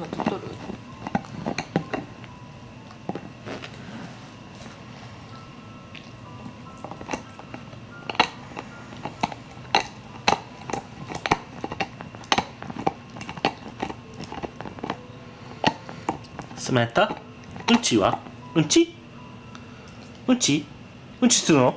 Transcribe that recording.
今撮っとる？スマたうんちは？うんち？うんち？うんちするの？